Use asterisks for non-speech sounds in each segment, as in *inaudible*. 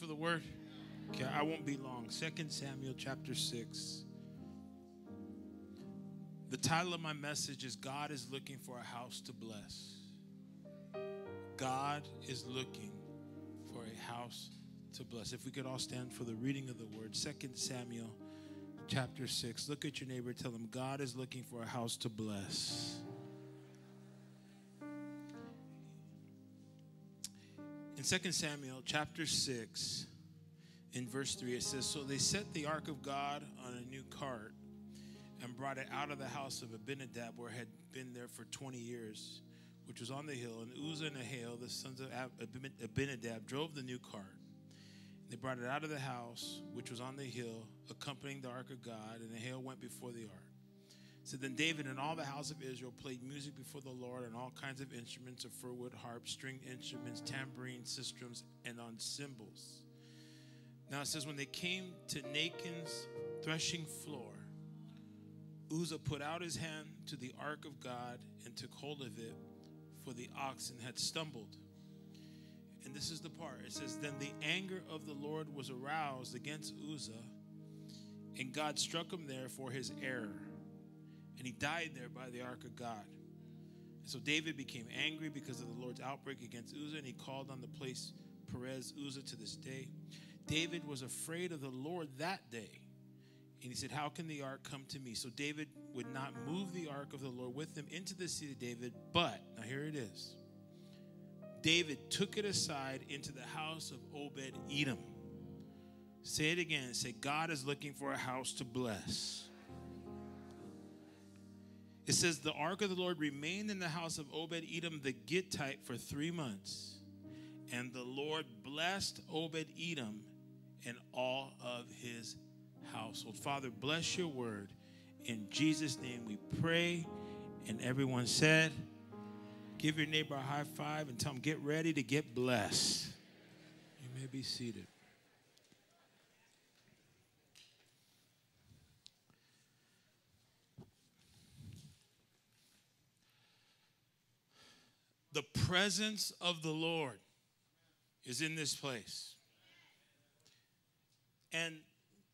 for the word? Okay, I won't be long. Second Samuel chapter 6. The title of my message is God is looking for a house to bless. God is looking for a house to bless. If we could all stand for the reading of the word, Second Samuel chapter 6. Look at your neighbor, tell him, God is looking for a house to bless. In 2 Samuel chapter 6, in verse 3, it says, So they set the ark of God on a new cart and brought it out of the house of Abinadab, where it had been there for 20 years, which was on the hill. And Uzzah and Ahio, the sons of Abinadab, drove the new cart. They brought it out of the house, which was on the hill, accompanying the ark of God, and Ahio went before the ark. So then David and all the house of Israel played music before the Lord on all kinds of instruments of fir wood, harps, string instruments, tambourines, sistrums, and on cymbals. Now it says, when they came to Nachon's threshing floor, Uzzah put out his hand to the ark of God and took hold of it, for the oxen had stumbled. And this is the part it says, Then the anger of the Lord was aroused against Uzzah, and God struck him there for his error and he died there by the ark of God. And so David became angry because of the Lord's outbreak against Uzzah, and he called on the place Perez Uzzah to this day. David was afraid of the Lord that day. And he said, How can the ark come to me? So David would not move the ark of the Lord with him into the city of David, but, now here it is. David took it aside into the house of Obed Edom. Say it again. Say, God is looking for a house to bless. It says, The ark of the Lord remained in the house of Obed Edom the Gittite for three months. And the Lord blessed Obed Edom and all of his household. Father, bless your word. In Jesus' name we pray. And everyone said, Give your neighbor a high five and tell him, Get ready to get blessed. You may be seated. The presence of the Lord is in this place. And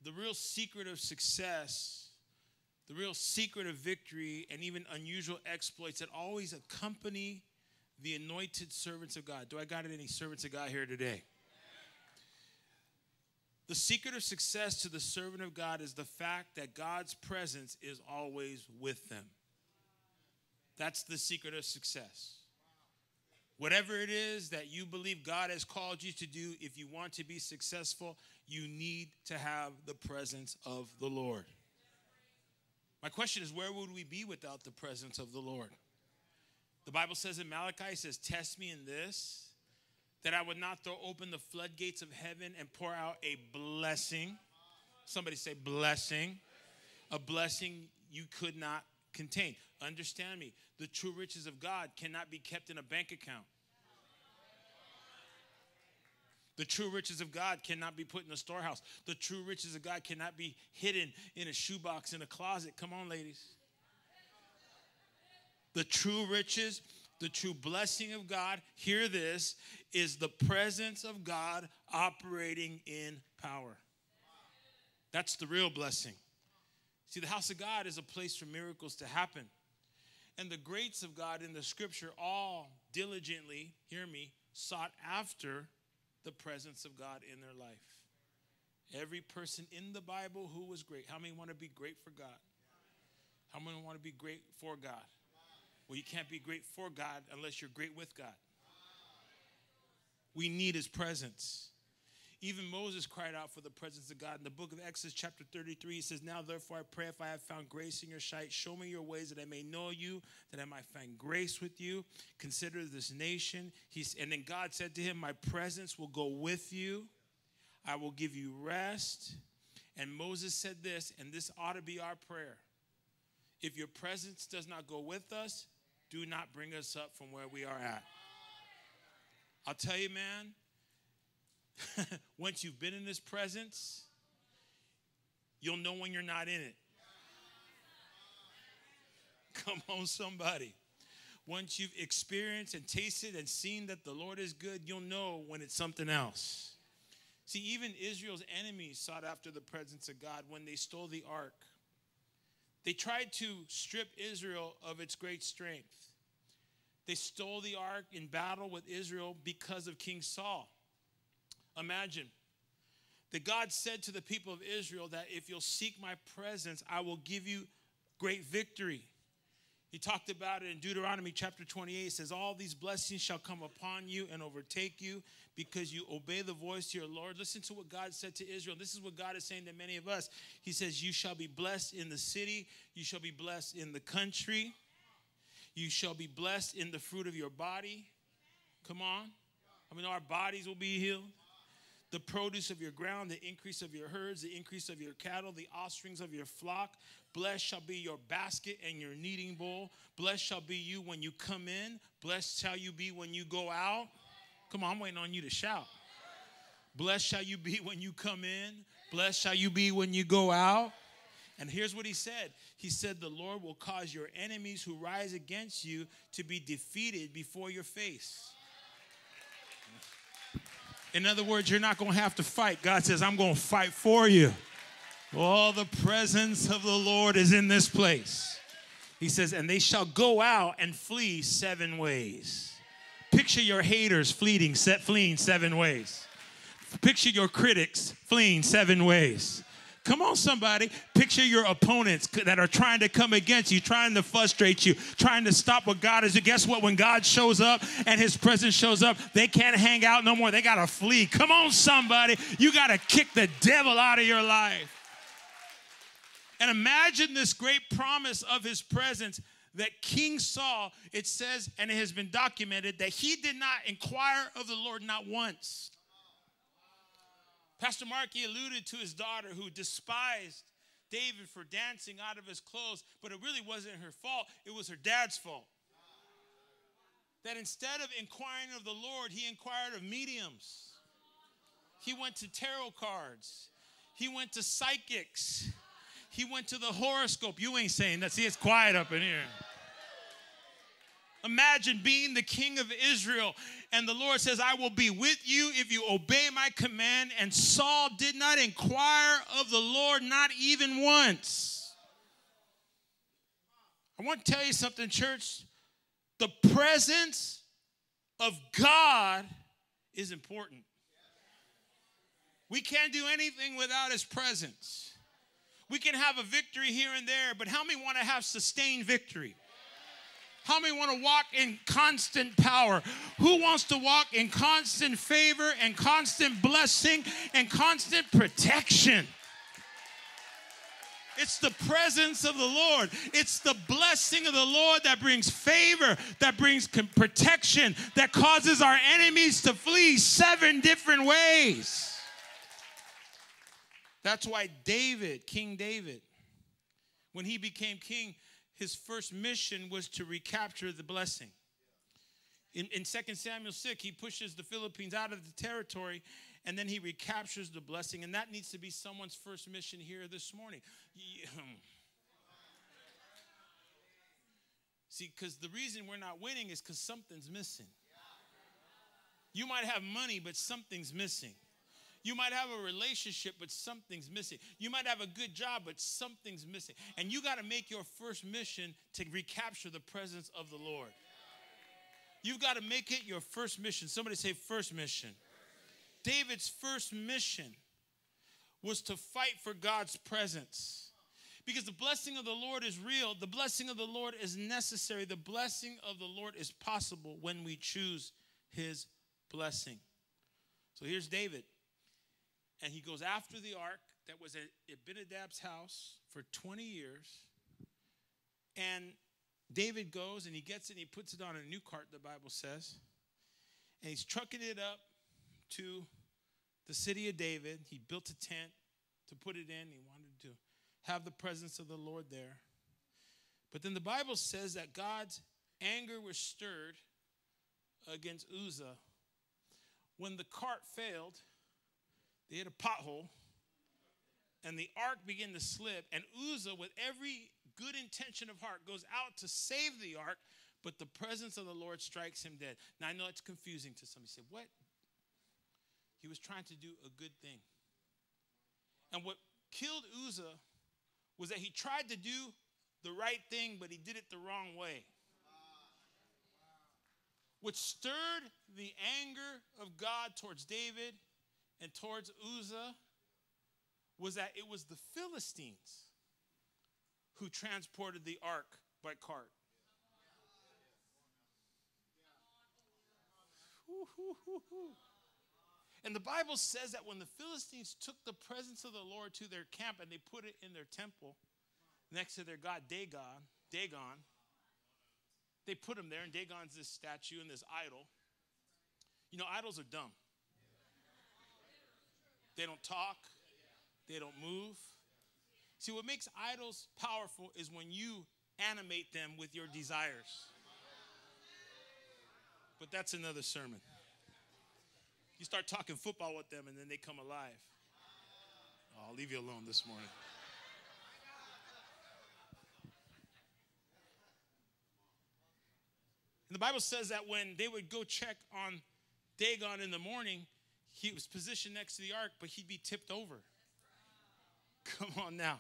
the real secret of success, the real secret of victory, and even unusual exploits that always accompany the anointed servants of God. Do I got any servants of God here today? The secret of success to the servant of God is the fact that God's presence is always with them. That's the secret of success. Whatever it is that you believe God has called you to do, if you want to be successful, you need to have the presence of the Lord. My question is where would we be without the presence of the Lord? The Bible says in Malachi, it says, Test me in this, that I would not throw open the floodgates of heaven and pour out a blessing. Somebody say, blessing. A blessing you could not contain. Understand me. The true riches of God cannot be kept in a bank account. The true riches of God cannot be put in a storehouse. The true riches of God cannot be hidden in a shoebox in a closet. Come on, ladies. The true riches, the true blessing of God, hear this, is the presence of God operating in power. That's the real blessing. See, the house of God is a place for miracles to happen. And the greats of God in the scripture all diligently, hear me, sought after the presence of God in their life. Every person in the Bible who was great. How many want to be great for God? How many want to be great for God? Well, you can't be great for God unless you're great with God. We need his presence. Even Moses cried out for the presence of God. In the book of Exodus, chapter 33, he says, Now therefore I pray if I have found grace in your sight, show me your ways that I may know you, that I might find grace with you. Consider this nation. He's, and then God said to him, My presence will go with you, I will give you rest. And Moses said this, and this ought to be our prayer. If your presence does not go with us, do not bring us up from where we are at. I'll tell you, man *laughs* Once you've been in His presence, you'll know when you're not in it. *laughs* Come on, somebody. Once you've experienced and tasted and seen that the Lord is good, you'll know when it's something else. See, even Israel's enemies sought after the presence of God when they stole the ark. They tried to strip Israel of its great strength. They stole the ark in battle with Israel because of King Saul. Imagine that God said to the people of Israel that if you'll seek my presence, I will give you great victory. He talked about it in Deuteronomy chapter 28. It says, All these blessings shall come upon you and overtake you because you obey the voice of your Lord. Listen to what God said to Israel. This is what God is saying to many of us. He says, You shall be blessed in the city, you shall be blessed in the country, you shall be blessed in the fruit of your body. Come on. I mean, our bodies will be healed the produce of your ground, the increase of your herds, the increase of your cattle, the offsprings of your flock. Blessed shall be your basket and your kneading bowl. Blessed shall be you when you come in. Blessed shall you be when you go out. Come on, I'm waiting on you to shout. Blessed shall you be when you come in. Blessed shall you be when you go out. And here's what he said He said, The Lord will cause your enemies who rise against you to be defeated before your face. In other words, you're not going to have to fight. God says, I'm going to fight for you. All the presence of the Lord is in this place. He says, and they shall go out and flee seven ways. Picture your haters fleeing, set, fleeing seven ways. Picture your critics fleeing seven ways. Come on, somebody. Picture your opponents that are trying to come against you, trying to frustrate you, trying to stop what God is. Guess what? When God shows up and his presence shows up, they can't hang out no more. They got to flee. Come on, somebody. You got to kick the devil out of your life. And imagine this great promise of his presence that King Saul, it says, and it has been documented, that he did not inquire of the Lord not once. Pastor Mark, he alluded to his daughter who despised David for dancing out of his clothes, but it really wasn't her fault, it was her dad's fault. That instead of inquiring of the Lord, he inquired of mediums. He went to tarot cards, he went to psychics, he went to the horoscope. You ain't saying that. See, it's quiet up in here. Imagine being the king of Israel, and the Lord says, I will be with you if you obey my command. And Saul did not inquire of the Lord, not even once. I want to tell you something, church. The presence of God is important. We can't do anything without his presence. We can have a victory here and there, but how many want to have sustained victory? How many want to walk in constant power? Who wants to walk in constant favor and constant blessing and constant protection? It's the presence of the Lord. It's the blessing of the Lord that brings favor, that brings protection, that causes our enemies to flee seven different ways. That's why David, King David, when he became king, his first mission was to recapture the blessing. In, in 2 Samuel 6, he pushes the Philistines out of the territory and then he recaptures the blessing. And that needs to be someone's first mission here this morning. *laughs* See, because the reason we're not winning is because something's missing. You might have money, but something's missing. You might have a relationship, but something's missing. You might have a good job, but something's missing. And you got to make your first mission to recapture the presence of the Lord. You've got to make it your first mission. Somebody say, first mission. David's first mission was to fight for God's presence. Because the blessing of the Lord is real, the blessing of the Lord is necessary, the blessing of the Lord is possible when we choose his blessing. So here's David and he goes after the ark that was at Abinadab's house for 20 years. And David goes and he gets it and he puts it on a new cart, the Bible says. And he's trucking it up to the city of David. He built a tent to put it in. He wanted to have the presence of the Lord there. But then the Bible says that God's anger was stirred against Uzzah when the cart failed they hit a pothole, and the ark began to slip. And Uzzah, with every good intention of heart, goes out to save the ark, but the presence of the Lord strikes him dead. Now, I know it's confusing to some. You say, What? he was trying to do a good thing. And what killed Uzzah was that he tried to do the right thing, but he did it the wrong way. Which stirred the anger of God towards David and towards Uzzah was that it was the Philistines who transported the ark by cart. And the Bible says that when the Philistines took the presence of the Lord to their camp and they put it in their temple next to their god Dagon, Dagon, they put him there, and Dagon's this statue and this idol. You know, idols are dumb. They don't talk, they don't move. See, what makes idols powerful is when you animate them with your desires. But that's another sermon. You start talking football with them and then they come alive. Oh, I'll leave you alone this morning. And the Bible says that when they would go check on Dagon in the morning, he was positioned next to the ark, but he'd be tipped over. *laughs* Come on now.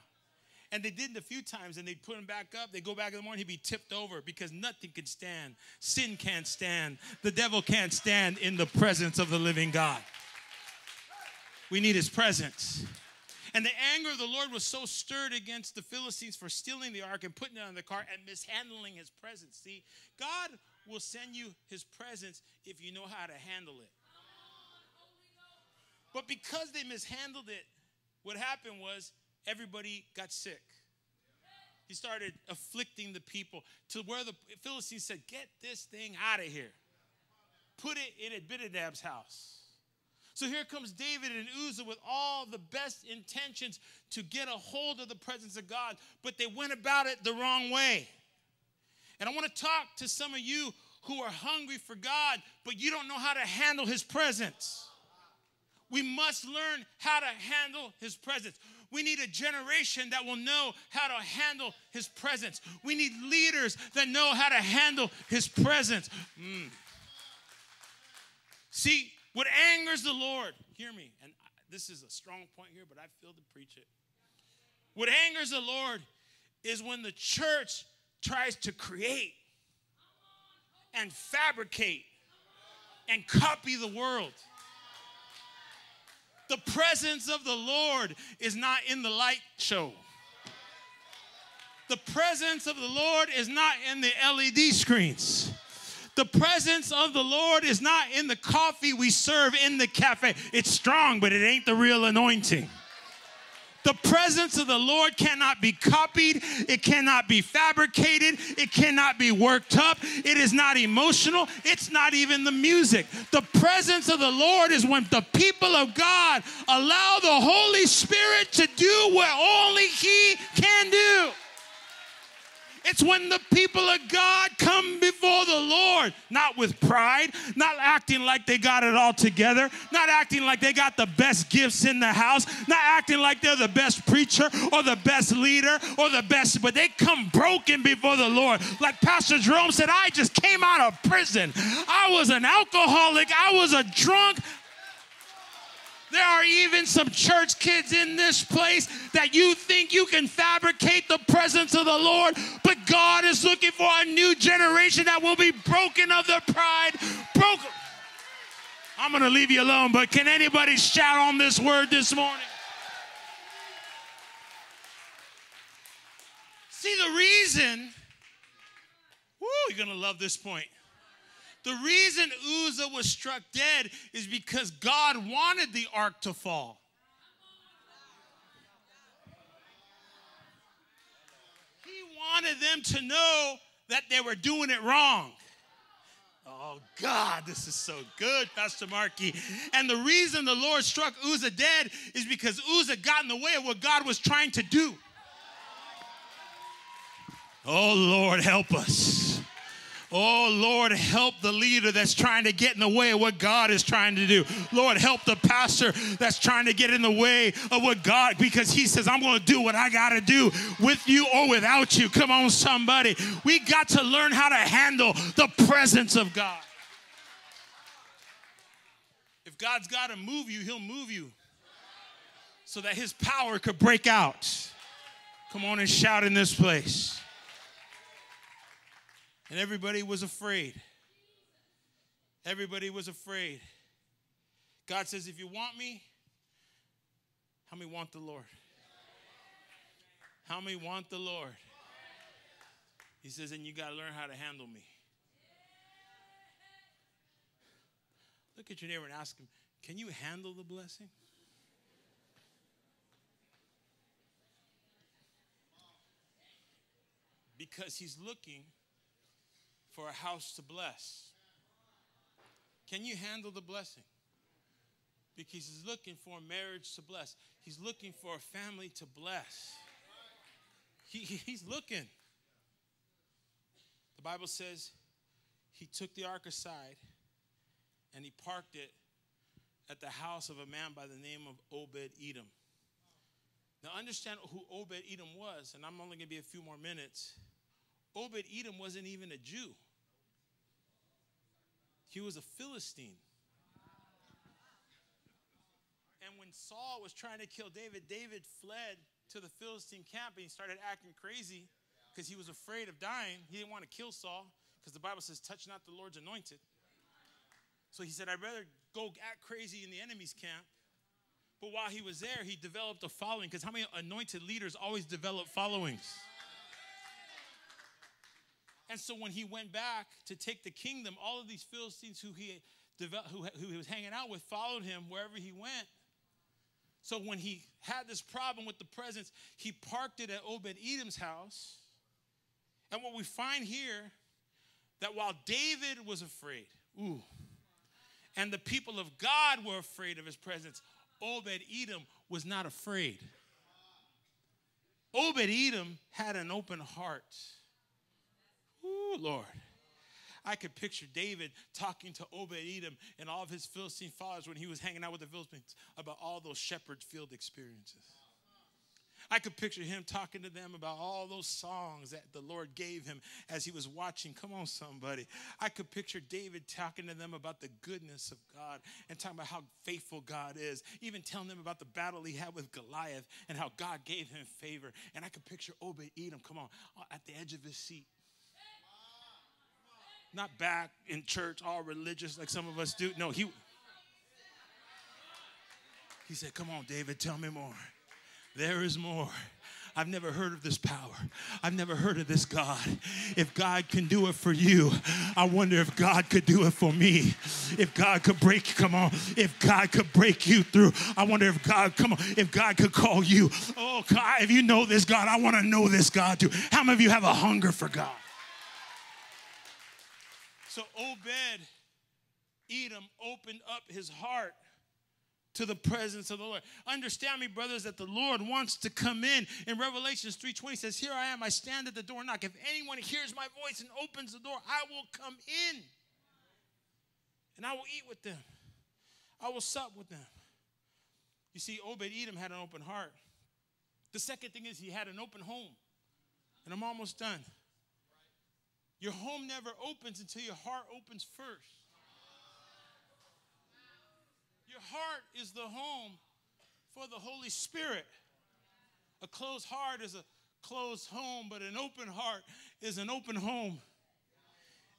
And they did it a few times and they'd put him back up. They'd go back in the morning, he'd be tipped over because nothing could stand. Sin can't stand. The devil can't stand in the presence of the living God. We need his presence. And the anger of the Lord was so stirred against the Philistines for stealing the ark and putting it on the cart and mishandling his presence. See, God will send you his presence if you know how to handle it. But because they mishandled it, what happened was everybody got sick. He started afflicting the people to where the Philistines said, Get this thing out of here. Put it in Abinadab's house. So here comes David and Uzzah with all the best intentions to get a hold of the presence of God, but they went about it the wrong way. And I want to talk to some of you who are hungry for God, but you don't know how to handle His presence. We must learn how to handle His presence. We need a generation that will know how to handle His presence. We need leaders that know how to handle His presence. Mm. See, what angers the Lord, hear me, and this is a strong point here, but I feel to preach it. What angers the Lord is when the church tries to create and fabricate and copy the world. The presence of the Lord is not in the light show. The presence of the Lord is not in the LED screens. The presence of the Lord is not in the coffee we serve in the cafe. It's strong, but it ain't the real anointing. The presence of the Lord cannot be copied, it cannot be fabricated, it cannot be worked up. It is not emotional, it's not even the music. The presence of the Lord is when the people of God allow the Holy Spirit to do what only He can do. It's when the people of God come before the Lord, not with pride, not acting like they got it all together, not acting like they got the best gifts in the house, not acting like they're the best preacher or the best leader or the best, but they come broken before the Lord. Like Pastor Jerome said, I just came out of prison. I was an alcoholic, I was a drunk, there are even some church kids in this place that you think you can fabricate the presence of the Lord, but God is looking for a new generation that will be broken of their pride, broken. I'm going to leave you alone, but can anybody shout on this word this morning? See, the reason, woo, you're going to love this point. The reason Uzzah was struck dead is because God wanted the ark to fall. He wanted them to know that they were doing it wrong. Oh God, this is so good, Pastor Markey. And the reason the Lord struck Uzzah dead is because Uzzah got in the way of what God was trying to do. Oh Lord, help us. Oh, Lord, help the leader that's trying to get in the way of what God is trying to do. Lord, help the pastor that's trying to get in the way of what God, because he says, I'm going to do what I got to do with you or without you. Come on, somebody. We got to learn how to handle the presence of God. If God's got to move you, He'll move you so that His power could break out. Come on and shout in this place. And everybody was afraid. Everybody was afraid. God says, if you want me, how many want the Lord? How many want the Lord? He says, and you got to learn how to handle me. Look at your neighbor and ask him, can you handle the blessing? Because he's looking for a house to bless. Can you handle the blessing? Because he's looking for a marriage to bless. He's looking for a family to bless. He, he's looking. The Bible says he took the ark aside and he parked it at the house of a man by the name of Obed Edom. Now, understand who Obed Edom was, and I'm only going to be a few more minutes. Obed Edom wasn't even a Jew, he was a Philistine. And when Saul was trying to kill David, David fled to the Philistine camp and he started acting crazy because he was afraid of dying. He didn't want to kill Saul because the Bible says, Touch not the Lord's anointed. So he said, I'd rather go act crazy in the enemy's camp. But while he was there, he developed a following because how many anointed leaders always develop followings? And so when he went back to take the kingdom, all of these Philistines who he, developed, who, who he was hanging out with followed him wherever he went. So when he had this problem with the presence, he parked it at Obed Edom's house. And what we find here, that while David was afraid, ooh, and the people of God were afraid of his presence, Obed Edom was not afraid. Obed Edom had an open heart. Ooh, Lord. I could picture David talking to Obed Edom and all of his Philistine fathers when he was hanging out with the Philistines about all those shepherd field experiences. I could picture him talking to them about all those songs that the Lord gave him as he was watching. Come on, somebody. I could picture David talking to them about the goodness of God and talking about how faithful God is, even telling them about the battle he had with Goliath and how God gave him favor. And I could picture Obed Edom, come on, at the edge of his seat not back in church, all religious like some of us do. No, he he said, Come on, David, tell me more. There is more. I've never heard of this power. I've never heard of this God. If God can do it for you, I wonder if God could do it for me. If God could break, come on, if God could break you through, I wonder if God, come on, if God could call you. Oh, God, if you know this God, I want to know this God too. How many of you have a hunger for God? So Obed Edom opened up his heart to the presence of the Lord. Understand me, brothers, that the Lord wants to come in. In Revelations 3:20 says, Here I am, I stand at the door and knock. If anyone hears my voice and opens the door, I will come in. And I will eat with them. I will sup with them. You see, Obed Edom had an open heart. The second thing is he had an open home. And I'm almost done. Your home never opens until your heart opens first. Your heart is the home for the Holy Spirit. A closed heart is a closed home, but an open heart is an open home.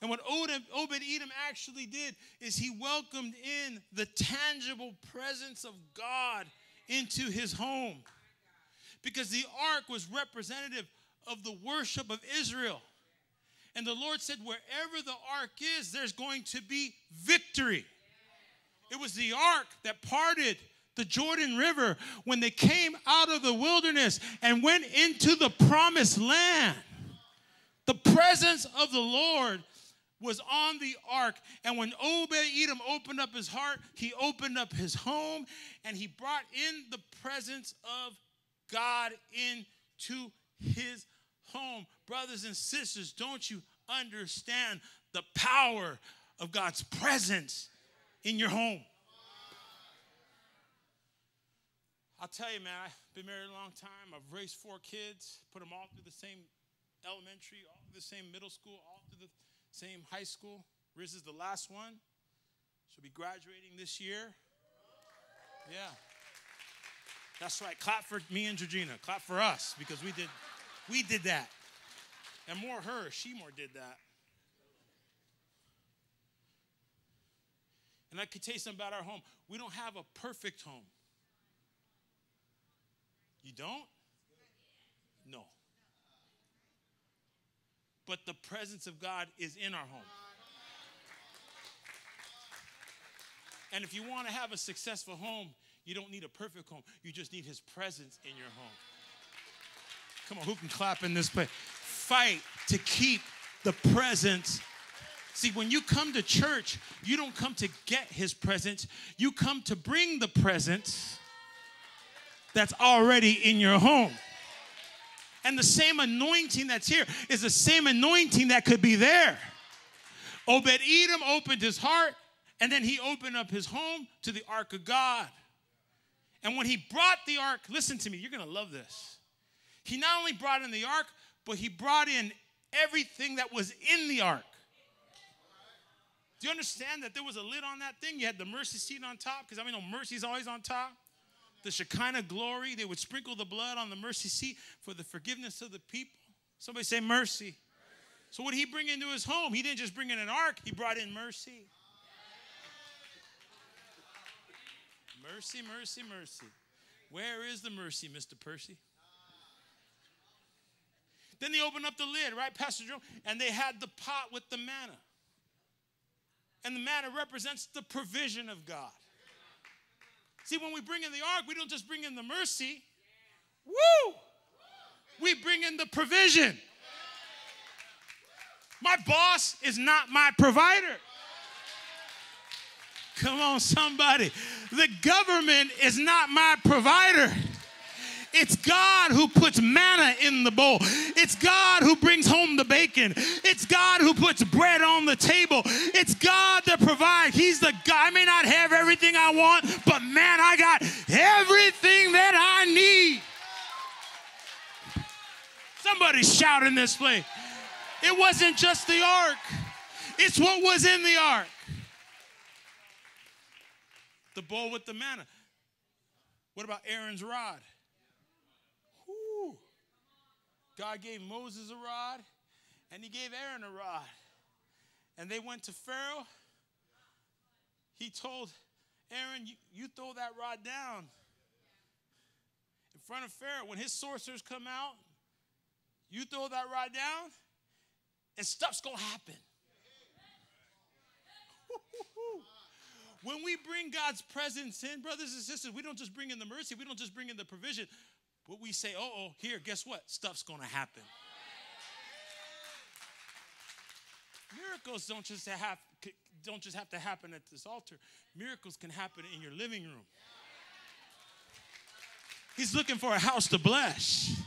And what Obed Edom actually did is he welcomed in the tangible presence of God into his home. Because the ark was representative of the worship of Israel. And the Lord said, wherever the ark is, there's going to be victory. It was the ark that parted the Jordan River when they came out of the wilderness and went into the promised land. The presence of the Lord was on the ark. And when Obed Edom opened up his heart, he opened up his home and he brought in the presence of God into his home. Brothers and sisters, don't you understand the power of God's presence in your home? I'll tell you, man, I've been married a long time. I've raised four kids, put them all through the same elementary, all through the same middle school, all through the same high school. Riz is the last one. She'll be graduating this year. Yeah. That's right. Clap for me and Georgina. Clap for us because we did we did that. And more her, she more did that. And I could tell you something about our home. We don't have a perfect home. You don't? No. But the presence of God is in our home. And if you want to have a successful home, you don't need a perfect home. You just need his presence in your home. Come on, who can clap in this place? Fight to keep the presence. See, when you come to church, you don't come to get his presence, you come to bring the presence that's already in your home. And the same anointing that's here is the same anointing that could be there. Obed Edom opened his heart and then he opened up his home to the ark of God. And when he brought the ark, listen to me, you're going to love this. He not only brought in the ark, but he brought in everything that was in the ark. Do you understand that there was a lid on that thing? You had the mercy seat on top, because I mean, no, mercy's always on top. The Shekinah glory, they would sprinkle the blood on the mercy seat for the forgiveness of the people. Somebody say mercy. So, what did he bring into his home? He didn't just bring in an ark, he brought in mercy. Mercy, mercy, mercy. Where is the mercy, Mr. Percy? Then they opened up the lid, right, Pastor Joe? And they had the pot with the manna. And the manna represents the provision of God. See, when we bring in the ark, we don't just bring in the mercy. Woo! We bring in the provision. My boss is not my provider. Come on, somebody. The government is not my provider. It's God who puts manna in the bowl. It's God who brings home the bacon. It's God who puts bread on the table. It's God that provides. He's the God. I may not have everything I want, but man, I got everything that I need. Somebody shout in this place. It wasn't just the ark, it's what was in the ark the bowl with the manna. What about Aaron's rod? God gave Moses a rod and he gave Aaron a rod. And they went to Pharaoh. He told Aaron, you, you throw that rod down in front of Pharaoh. When his sorcerers come out, you throw that rod down, and stuff's gonna happen. *laughs* When we bring God's presence in, brothers and sisters, we don't just bring in the mercy, we don't just bring in the provision, but we say, oh, here, guess what? Stuff's gonna happen. Miracles don't just have don't just have to happen at this altar. Miracles can happen in your living room. He's looking for a house to bless.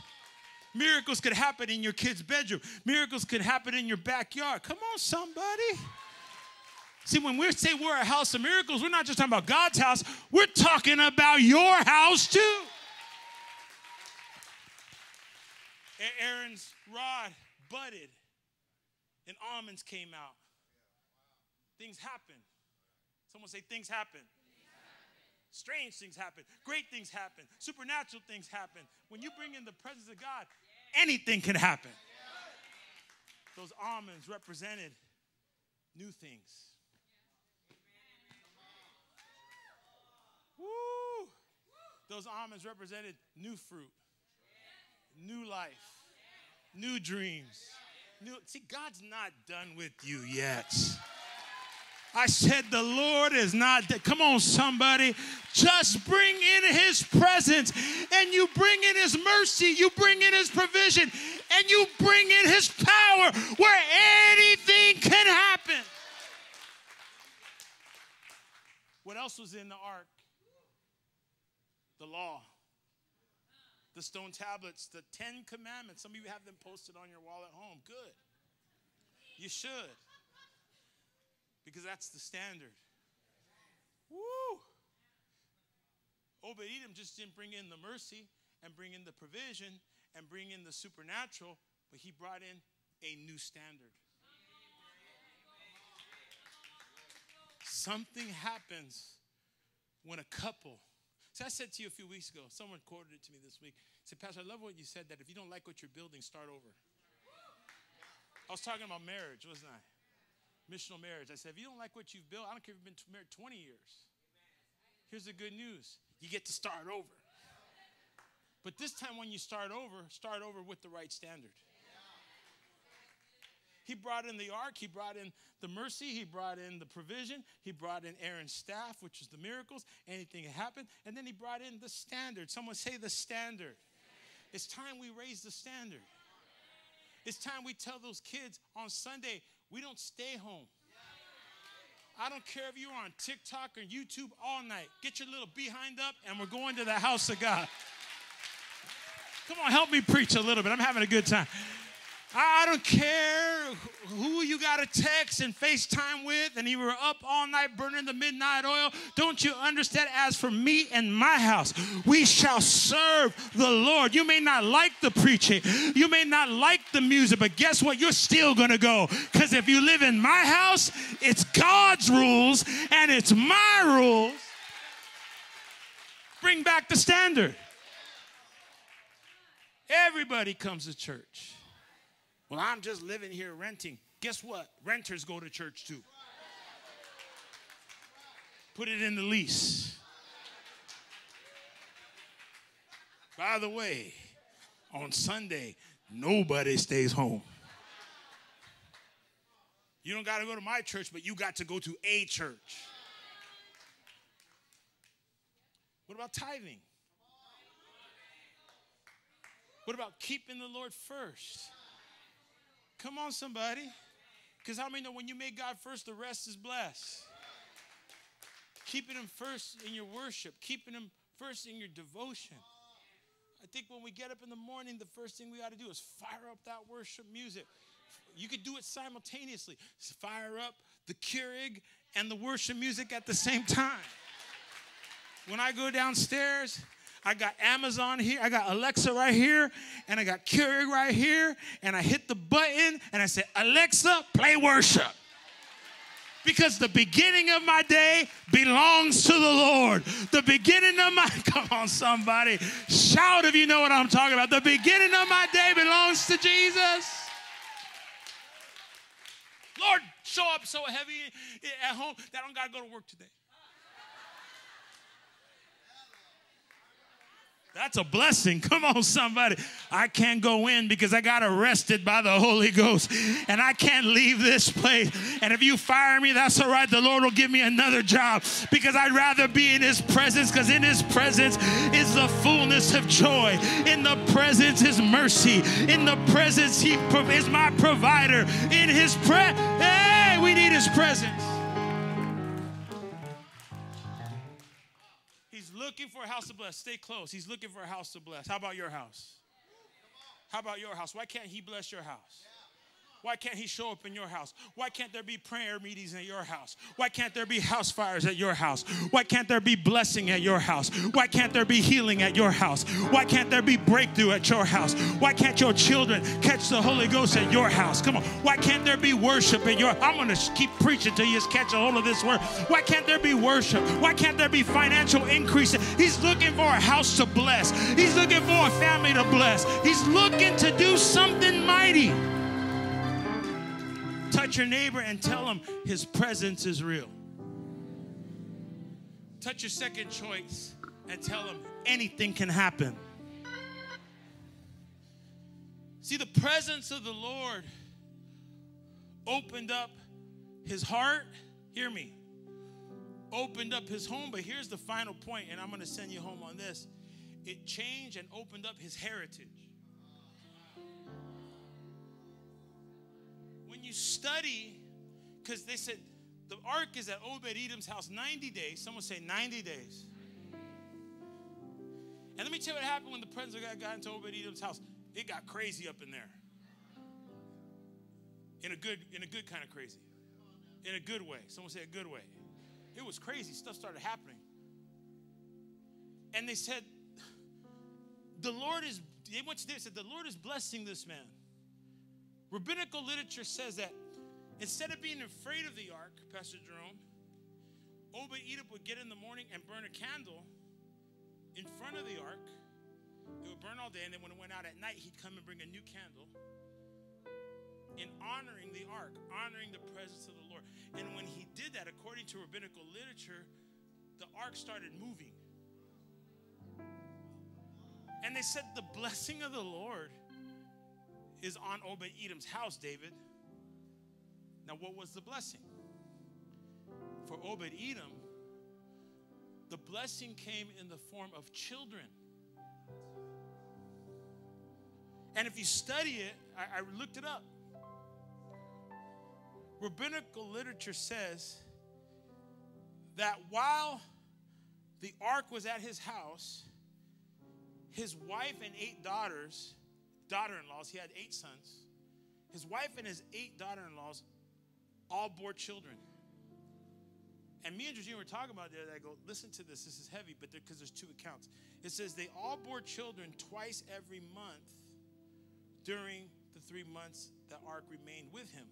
Miracles could happen in your kid's bedroom. Miracles could happen in your backyard. Come on, somebody. See, when we say we're a house of miracles, we're not just talking about God's house, we're talking about your house too. Aaron's rod budded and almonds came out. Things happen. Someone say, things happen. Strange things happen. Great things happen. Supernatural things happen. When you bring in the presence of God, anything can happen. Those almonds represented new things. Woo! Those almonds represented new fruit, new life, new dreams. New, see, God's not done with you yet. I said, The Lord is not dead. Come on, somebody. Just bring in His presence and you bring in His mercy, you bring in His provision, and you bring in His power where anything can happen. What else was in the ark? the law, the stone tablets, the Ten Commandments. Some of you have them posted on your wall at home. Good. You should. Because that's the standard. Woo! Obed Edom just didn't bring in the mercy and bring in the provision and bring in the supernatural, but he brought in a new standard. Something happens when a couple So I said to you a few weeks ago, someone quoted it to me this week. Said, Pastor, I love what you said that if you don't like what you're building, start over. I was talking about marriage, wasn't I? Missional marriage. I said, if you don't like what you've built, I don't care if you've been married 20 years. Here's the good news you get to start over. But this time, when you start over, start over with the right standard. He brought in the ark, he brought in the mercy, he brought in the provision, he brought in Aaron's staff, which was the miracles, anything that happened, and then he brought in the standard. Someone say the standard. It's time we raise the standard. It's time we tell those kids on Sunday, we don't stay home. I don't care if you're on TikTok or YouTube all night. Get your little behind up, and we're going to the house of God. Come on, help me preach a little bit. I'm having a good time. I don't care who you got to text and FaceTime with, and you were up all night burning the midnight oil. Don't you understand? As for me and my house, we shall serve the Lord. You may not like the preaching, you may not like the music, but guess what? You're still going to go. Because if you live in my house, it's God's rules and it's my rules. Bring back the standard. Everybody comes to church. Well, I'm just living here renting. Guess what? Renters go to church too. Put it in the lease. By the way, on Sunday, nobody stays home. You don't got to go to my church, but you got to go to a church. What about tithing? What about keeping the Lord first? Come on, somebody. Because how many know when you make God first, the rest is blessed? Keeping Him first in your worship, keeping Him first in your devotion. I think when we get up in the morning, the first thing we ought to do is fire up that worship music. You could do it simultaneously. Fire up the Keurig and the worship music at the same time. When I go downstairs, I got Amazon here, I got Alexa right here, and I got Keurig right here, and I hit the button and I said, Alexa, play worship. Because the beginning of my day belongs to the Lord. The beginning of my, *laughs* come on, somebody, shout if you know what I'm talking about. The beginning of my day belongs to Jesus. Lord, show up so heavy at home that I don't got to go to work today. That's a blessing. *laughs* Come on, somebody. I can't go in because I got arrested by the Holy Ghost and I can't leave this place. And if you fire me, that's all right. The Lord will give me another job because I'd rather be in His presence because in His presence is the fullness of joy. In the presence is mercy. In the presence, He is my provider. In His presence, looking for a house to bless. Stay close. He's looking for a house to bless. How about your house? How about your house? Why can't he bless your house? Why can't he show up in your house? Why can't there be prayer meetings at your house? Why can't there be house fires at your house? Why can't there be blessing at your house? Why can't there be healing at your house? Why can't there be breakthrough at your house? Why can't your children catch the Holy Ghost at your house? Come on. Why can't there be worship in your I'm going to keep preaching till you just catch a hold of this word. Why can't there be worship? Why can't there be financial increase? He's looking for a house to bless. He's looking for a family to bless. He's looking to do something mighty. Touch your neighbor and tell him his presence is real. Touch your second choice and tell him anything can happen. See, the presence of the Lord opened up his heart. Hear me. Opened up his home, but here's the final point, and I'm going to send you home on this. It changed and opened up his heritage. You study, because they said the ark is at Obed Edom's house 90 days. Someone say 90 days. And let me tell you what happened when the presence of God got into Obed Edom's house. It got crazy up in there. In a good, in a good kind of crazy. In a good way. Someone say a good way. It was crazy. Stuff started happening. And they said, the Lord is, they went to there and said, the Lord is blessing this man. Rabbinical literature says that instead of being afraid of the ark, Pastor Jerome, Obed Edom would get in the morning and burn a candle in front of the ark. It would burn all day, and then when it went out at night, he'd come and bring a new candle in honoring the ark, honoring the presence of the Lord. And when he did that, according to rabbinical literature, the ark started moving. And they said, The blessing of the Lord is on Obed Edom's house, David. Now, what was the blessing? For Obed Edom, the blessing came in the form of children. And if you study it, I, I looked it up. Rabbinical literature says that while the ark was at his house, his wife and eight daughters, daughter in laws, he had eight sons, his wife and his eight daughter in laws all bore children. And me and Georgina were talking about it. I go, listen to this. This is heavy, but because there's two accounts. It says they all bore children twice every month during the three months that Ark remained with him.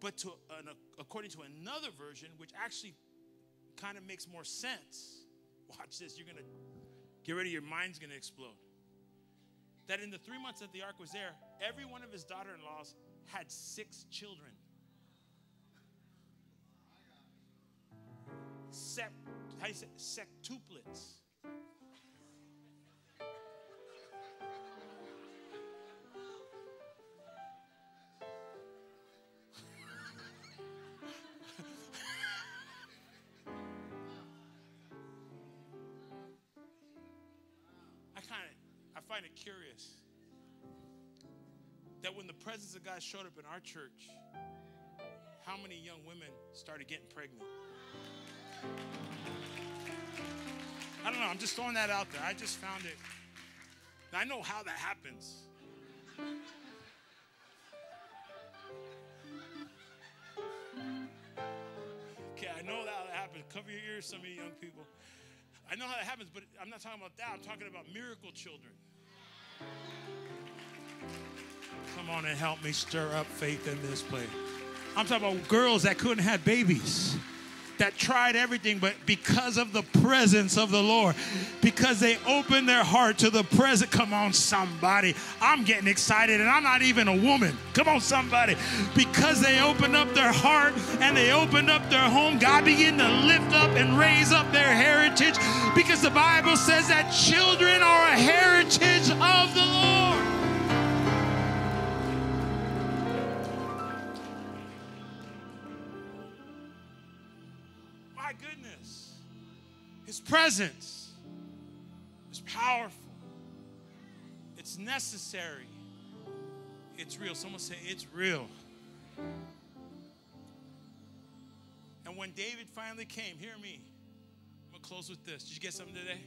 But to an, according to another version, which actually kind of makes more sense, *laughs* watch this. You're gonna get ready. Your mind's gonna explode. That in the three months that the Ark was there, every one of his daughter-in-laws had six children. Sep, how do you say sectuplets. Find it curious that when the presence of God showed up in our church, how many young women started getting pregnant? I don't know. I'm just throwing that out there. I just found it. I know how that happens. Okay, I know how that happens. Cover your ears, some of you young people. I know how that happens, but I'm not talking about that. I'm talking about miracle children. Come on and help me stir up faith in this place. I'm talking about girls that couldn't have babies that tried everything, but because of the presence of the Lord, because they opened their heart to the present. Come on, somebody. I'm getting excited, and I'm not even a woman. Come on, somebody. Because they opened up their heart and they opened up their home, God began to lift up and raise up their heritage because the Bible says that children are a heritage My goodness. His presence is powerful. It's necessary. It's real. Someone say, It's real. And when David finally came, hear me. I'm going to close with this. Did you get something today?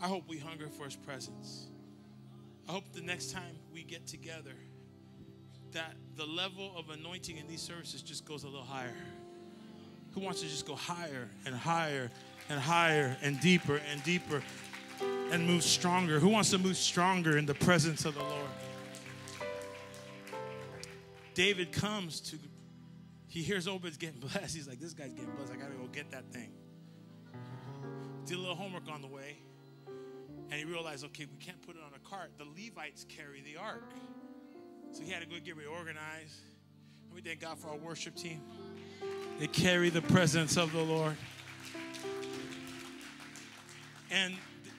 I hope we hunger for his presence. I hope the next time we get together, that the level of anointing in these services just goes a little higher. Who wants to just go higher and higher and higher and deeper and deeper and move stronger? Who wants to move stronger in the presence of the Lord? David comes to, he hears Obed's getting *laughs* blessed. He's like, this guy's getting blessed. I got to go get that thing. Did a little homework on the way. And he realized, okay, we can't put it on a cart. The Levites carry the ark. So he had to go get reorganized. And we thank God for our worship team. They carry the presence of the Lord. And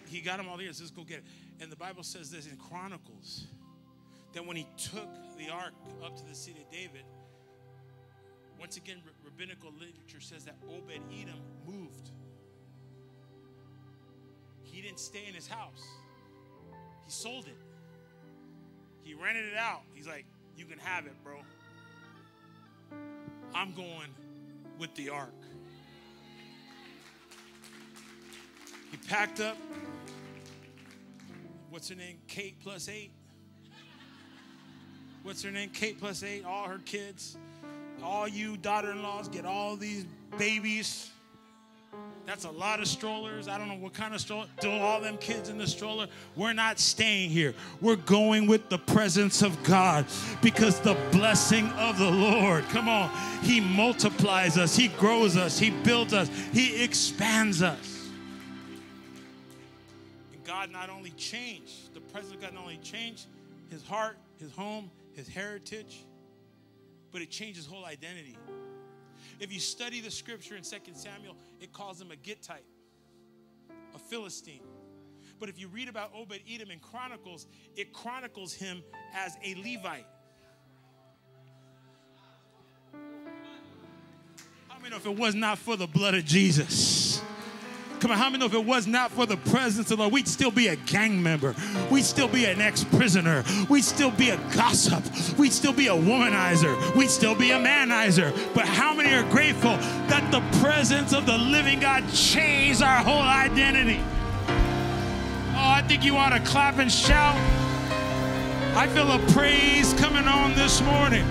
he got them all there. Says, go get it. And the Bible says this in Chronicles that when he took the ark up to the city of David, once again, rabbinical literature says that Obed Edom moved. He didn't stay in his house, he sold it. He rented it out. He's like, You can have it, bro. I'm going with the ark. He packed up, what's her name? Kate plus eight. What's her name? Kate plus eight, all her kids. All you daughter in laws get all these babies. That's a lot of strollers. I don't know what kind of stroller. Do all them kids in the stroller. We're not staying here. We're going with the presence of God because the blessing of the Lord, come on, He multiplies us, He grows us, He builds us, He expands us. And God not only changed, the presence of God not only changed his heart, his home, his heritage, but it changed his whole identity. If you study the scripture in 2 Samuel, it calls him a Gittite, a Philistine. But if you read about Obed Edom in Chronicles, it chronicles him as a Levite. Many know if it was not for the blood of Jesus? Come on, how many know if it was not for the presence of the Lord, we'd still be a gang member. We'd still be an ex prisoner. We'd still be a gossip. We'd still be a womanizer. We'd still be a manizer. But how many are grateful that the presence of the living God changed our whole identity? Oh, I think you ought to clap and shout. I feel a praise coming on this morning.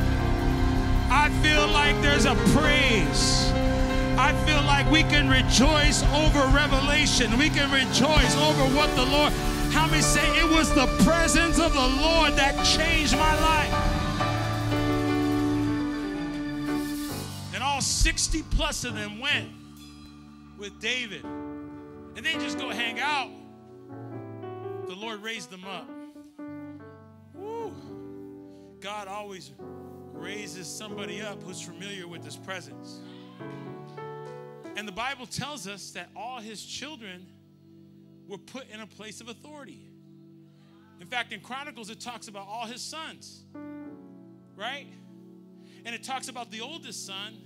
I feel like there's a praise. I feel like we can rejoice over revelation. We can rejoice over what the Lord. How many say it was the presence of the Lord that changed my life? And all 60 plus of them went with David. And they just go hang out. The Lord raised them up. Woo. God always raises somebody up who's familiar with his presence. The Bible tells us that all his children were put in a place of authority. In fact, in Chronicles, it talks about all his sons, right? And it talks about the oldest son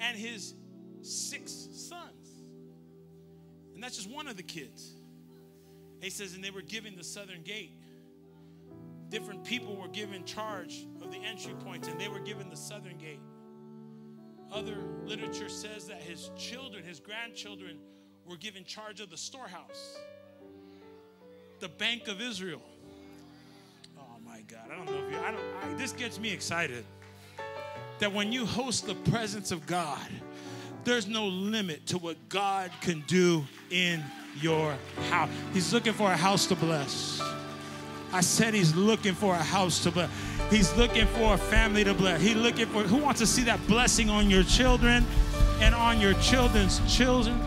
and his six sons. And that's just one of the kids. He says, and they were given the southern gate. Different people were given charge of the entry points, and they were given the southern gate. Other literature says that his children, his grandchildren, were given charge of the storehouse, the Bank of Israel. Oh my God! I don't know if you. I don't. I, this gets me excited. That when you host the presence of God, there's no limit to what God can do in your house. He's looking for a house to bless. I said he's looking for a house to bless. He's looking for a family to bless. He's looking for who wants to see that blessing on your children and on your children's children.